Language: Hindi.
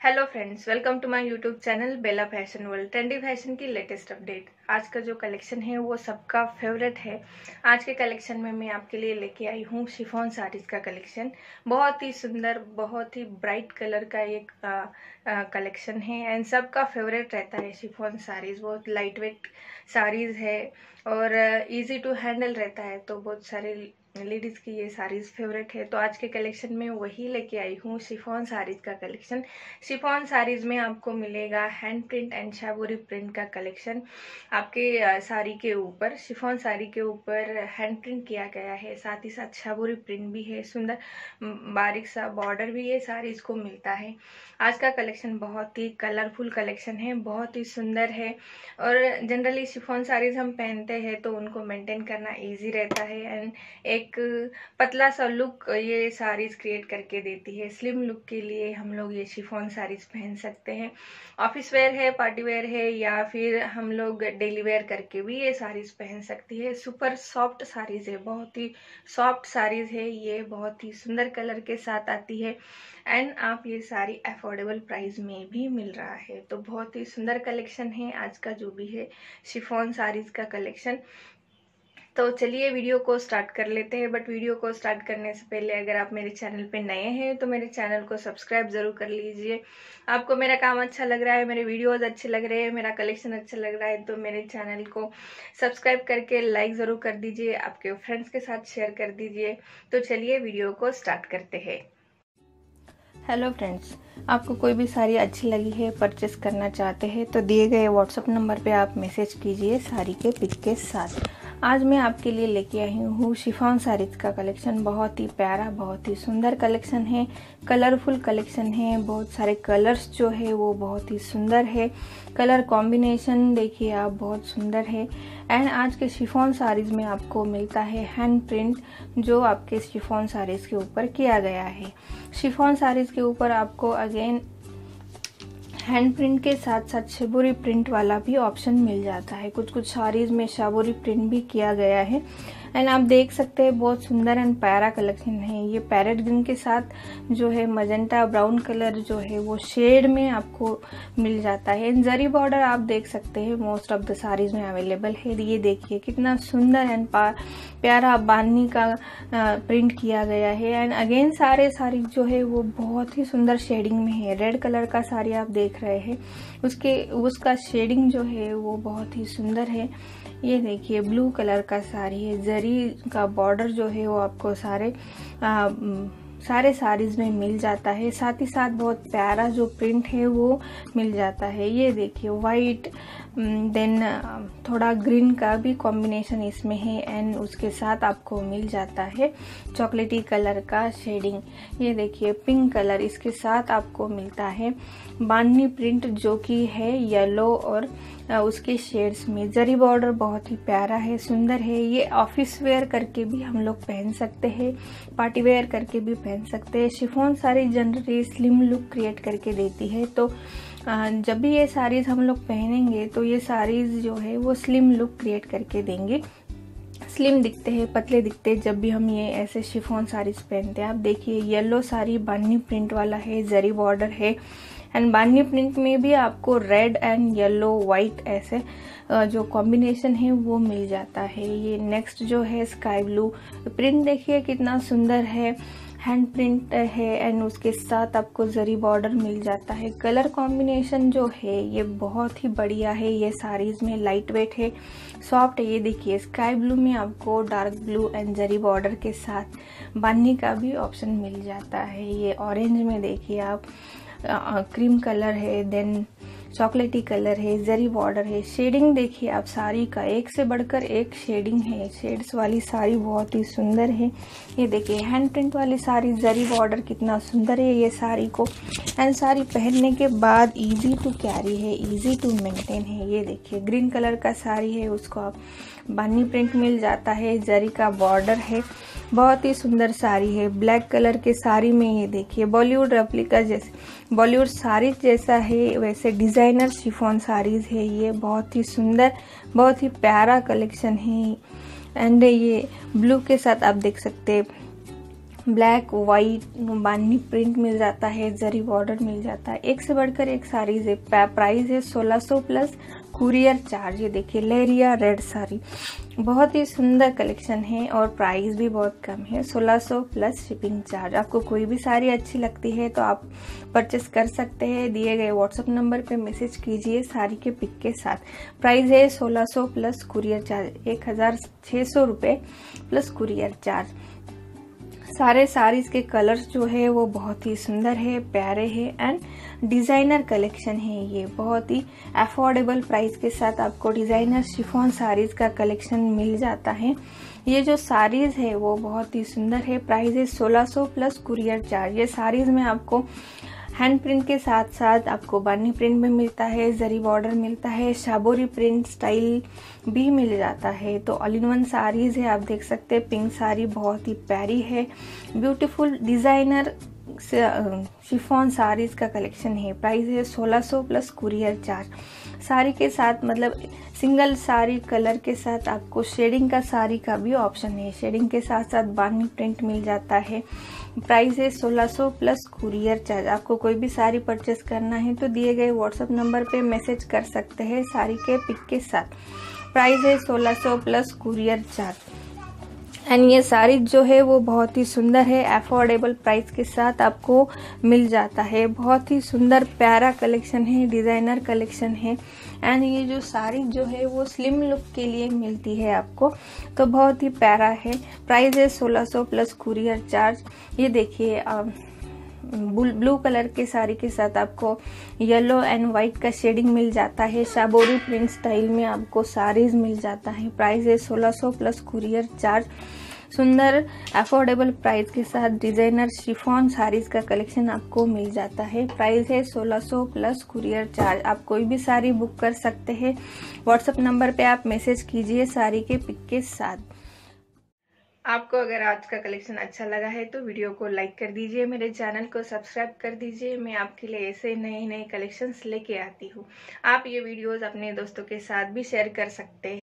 Hello friends welcome to my YouTube channel Bela fashion world trendy fashion की लेटेस्ट अपडेट आज का जो कलेक्शन है, वो सबका फेवरेट है. आज के कलेक्शन में मैं आपके लिए लेके आई हूँ शिफॉन साड़ीज का कलेक्शन बहुत ही सुंदर, बहुत ही ब्राइट कलर का एक कलेक्शन है एंड सबका फेवरेट रहता है शिफॉन साड़ीज. बहुत लाइट वेट साड़ीज है और इजी टू हैंडल रहता है तो बहुत सारे लेडीज़ की ये साड़ीज़ फेवरेट है। तो आज के कलेक्शन में वही लेके आई हूँ शिफॉन साड़ीज़ का कलेक्शन शिफॉन साड़ीज़ में आपको मिलेगा hand print and shibori print का कलेक्शन आपके साड़ी के ऊपर शिफॉन साड़ी के ऊपर हैंड प्रिंट किया गया है। साथ ही साथ शाबोरी प्रिंट भी है। सुंदर बारीक सा बॉर्डर भी ये साड़ीज़ को मिलता है। आज का कलेक्शन बहुत ही कलरफुल कलेक्शन है, बहुत ही सुंदर है। और जनरली शिफॉन साड़ीज़ हम पहनते हैं तो उनको मेंटेन करना ईजी रहता है। एंड एक एक पतला सा लुक ये साड़ीज क्रिएट करके देती है। स्लिम लुक के लिए हम लोग ये शिफॉन साड़ीज पहन सकते हैं। ऑफ़िस वेयर है पार्टी वेयर है, या फिर हम लोग डेली वेयर करके भी ये साड़ीज पहन सकती है। सुपर सॉफ्ट साड़ीज है, बहुत ही सॉफ्ट साड़ीज है। ये बहुत ही सुंदर कलर के साथ आती है। एंड आप ये साड़ी अफोर्डेबल प्राइस में भी मिल रहा है। तो बहुत ही सुंदर कलेक्शन है आज का जो भी है। शिफॉन साड़ीज का कलेक्शन तो चलिए वीडियो को स्टार्ट कर लेते हैं बट वीडियो को स्टार्ट करने से पहले अगर आप मेरे चैनल पे नए हैं तो मेरे चैनल को सब्सक्राइब ज़रूर कर लीजिए। आपको मेरा काम अच्छा लग रहा है, मेरे वीडियोस अच्छे लग रहे हैं, मेरा कलेक्शन अच्छा लग रहा है तो मेरे चैनल को सब्सक्राइब करके लाइक ज़रूर कर दीजिए, आपके फ्रेंड्स के साथ शेयर कर दीजिए। तो चलिए वीडियो को स्टार्ट करते हैं। हेलो फ्रेंड्स आपको कोई भी साड़ी अच्छी लगी है परचेस करना चाहते हैं तो दिए गए व्हाट्सअप नंबर पे आप मैसेज कीजिए साड़ी के, पिक के साथ। आज मैं आपके लिए लेके आई हूँ शिफॉन साड़ीज का कलेक्शन। बहुत ही प्यारा, बहुत ही सुंदर कलेक्शन है। कलरफुल कलेक्शन है। बहुत सारे कलर्स जो है वो बहुत ही सुंदर है। कलर कॉम्बिनेशन देखिए आप, बहुत सुंदर है। एंड आज के शिफॉन साड़ीज में आपको मिलता है हैंड प्रिंट जो आपके शिफॉन साड़ीज के ऊपर किया गया है। शिफॉन साड़ीज के ऊपर आपको अगेन हैंड प्रिंट के साथ साथ शबोरी प्रिंट वाला भी ऑप्शन मिल जाता है। कुछ कुछ साड़ीज में शबोरी प्रिंट भी किया गया है। एंड आप देख सकते हैं, बहुत सुंदर एंड प्यारा कलेक्शन है। ये पैरेट ग्रीन के साथ जो है मजेंटा ब्राउन कलर जो है, वो शेड में आपको मिल जाता है। एंड जरी बॉर्डर आप देख सकते हैं मोस्ट ऑफ़ द साड़ीज में अवेलेबल है। ये देखिए, कितना सुंदर एंड प्यारा बानी का प्रिंट किया गया है। एंड अगेन सारे साड़ी जो है, वो बहुत ही सुंदर शेडिंग में है। रेड कलर का साड़ी आप देख रहे हैं। उसके, उसका शेडिंग जो है, वो बहुत ही सुंदर है। ये देखिए ब्लू कलर का साड़ी है। जरी का बॉर्डर जो है वो आपको सारे सारे साड़ीज में मिल जाता है। साथ ही साथ बहुत प्यारा जो प्रिंट है वो मिल जाता है। ये देखिए वाइट देन थोड़ा ग्रीन का भी कॉम्बिनेशन इसमें है एंड उसके साथ आपको मिल जाता है चॉकलेटी कलर का शेडिंग ये देखिए पिंक कलर इसके साथ आपको मिलता है। बानी प्रिंट जो कि है येलो और उसके शेड्स में। जरी बॉर्डर बहुत ही प्यारा है, सुंदर है। ये ऑफ़िस वेयर करके भी हम लोग पहन सकते हैं पार्टी वेयर करके भी पहन सकते हैं। शिफोन सारी जनरली स्लिम लुक क्रिएट करके देती है। तो जब भी ये साड़ीज हम लोग पहनेंगे तो ये साड़ीज जो है, वो स्लिम लुक क्रिएट करके देंगे। स्लिम दिखते हैं, पतले दिखते हैं। जब भी हम ये ऐसे शिफोन साड़ीज पहनते हैं, आप देखिए येलो साड़ी बानी प्रिंट वाला है जरी बॉर्डर है। एंड बानी प्रिंट में भी आपको रेड एंड येलो वाइट ऐसे जो कॉम्बिनेशन है, वो मिल जाता है। ये नेक्स्ट जो है स्काई ब्लू प्रिंट देखिए, कितना सुंदर है। हैंड प्रिंट है एंड उसके साथ आपको जरी बॉर्डर मिल जाता है। कलर कॉम्बिनेशन जो है, ये बहुत ही बढ़िया है। ये साड़ीज में लाइट वेट है। सॉफ्ट है, ये देखिए स्काई ब्लू में आपको dark blue and zari border के साथ बांधने का भी ऑप्शन मिल जाता है। ये ऑरेंज में देखिए आप क्रीम कलर है देन चॉकलेटी कलर है, जरी बॉर्डर है। शेडिंग देखिए आप साड़ी का, एक से बढ़कर एक शेडिंग है। शेड्स वाली साड़ी बहुत ही सुंदर है। ये देखिए, हैंड प्रिंट वाली साड़ी जरी बॉर्डर कितना सुंदर है ये साड़ी को। एंड साड़ी पहनने के बाद इजी टू कैरी है इजी टू मेंटेन है। ये देखिए ग्रीन कलर का साड़ी है, उसको आप बानी प्रिंट मिल जाता है, जरी का बॉर्डर है। बहुत ही सुंदर साड़ी है ब्लैक कलर के साड़ी में ये देखिए बॉलीवुड रेप्लिका जैसे बॉलीवुड साड़ी जैसा है, वैसे डिज़ाइनर, शिफॉन साड़ीज है ये, बहुत ही सुंदर, बहुत ही प्यारा कलेक्शन है। एंड ये ब्लू के साथ आप देख सकते हैं। ब्लैक वाइट बानी प्रिंट मिल जाता है, जरी बॉर्डर मिल जाता है। एक से बढ़कर एक साड़ीज है प्राइस है 1600 प्लस कुरियर चार्ज ये देखिए, लेरिया रेड साड़ी बहुत ही सुंदर कलेक्शन है और प्राइस भी बहुत कम है। 1600 प्लस शिपिंग चार्ज आपको कोई भी साड़ी अच्छी लगती है तो आप परचेस कर सकते हैं। दिए गए व्हाट्सएप नंबर पे मैसेज कीजिए साड़ी के पिक के साथ। प्राइस है 1600 प्लस कुरियर चार्ज एक हज़ार सौ प्लस कुरियर चार्ज सारे साड़ीज के कलर्स जो है वो बहुत ही सुंदर है, प्यारे है एंड डिज़ाइनर कलेक्शन है ये। बहुत ही अफोर्डेबल प्राइस के साथ आपको डिज़ाइनर शिफॉन साड़ीज का कलेक्शन मिल जाता है। ये जो साड़ीज है वो बहुत ही सुंदर है। प्राइस है 1600 प्लस कुरियर चार्ज ये साड़ीज में आपको हैंड प्रिंट के साथ साथ आपको बानी प्रिंट भी मिलता है, जरी बॉर्डर मिलता है, शाबोरी प्रिंट स्टाइल भी मिल जाता है। तो ऑल इन वन साड़ीज़ है, आप देख सकते हैं, पिंक साड़ी बहुत ही प्यारी है। ब्यूटीफुल डिज़ाइनर शिफॉन साड़ीज का कलेक्शन है। प्राइस है 1600 प्लस कुरियर चार्ज साड़ी के साथ मतलब सिंगल साड़ी कलर के साथ आपको शेडिंग का साड़ी का भी ऑप्शन है। शेडिंग के साथ साथ बानी प्रिंट मिल जाता है। प्राइस है 1600 प्लस कुरियर चार्ज आपको कोई भी साड़ी परचेस करना है तो दिए गए व्हाट्सएप नंबर पे मैसेज कर सकते हैं साड़ी के पिक के साथ। प्राइस है 1600 प्लस कुरियर चार्ज एंड ये साड़ी जो है वो बहुत ही सुंदर है अफोर्डेबल प्राइस के साथ आपको मिल जाता है। बहुत ही सुंदर प्यारा कलेक्शन है डिज़ाइनर कलेक्शन है। एंड ये जो साड़ी जो है वो स्लिम लुक के लिए मिलती है आपको तो बहुत ही प्यारा है। प्राइस है 1600 प्लस कुरियर चार्ज ये देखिए ब्लू कलर के साड़ी के साथ आपको येलो एंड व्हाइट का शेडिंग मिल जाता है। शाबोरी प्रिंट स्टाइल में आपको साड़ीज मिल जाता है। प्राइस है 1600 प्लस कुरियर चार्ज सुंदर अफोर्डेबल प्राइस के साथ डिज़ाइनर शिफॉन साड़ीज का कलेक्शन आपको मिल जाता है। प्राइस है 1600 प्लस कुरियर चार्ज आप कोई भी साड़ी बुक कर सकते हैं। व्हाट्सएप नंबर पे आप मैसेज कीजिए साड़ी के पिक के साथ। आपको अगर आज का कलेक्शन अच्छा लगा है तो वीडियो को लाइक कर दीजिए, मेरे चैनल को सब्सक्राइब कर दीजिए। मैं आपके लिए ऐसे नए नए कलेक्शंस लेके आती हूँ। आप ये वीडियोस अपने दोस्तों के साथ भी शेयर कर सकते हैं।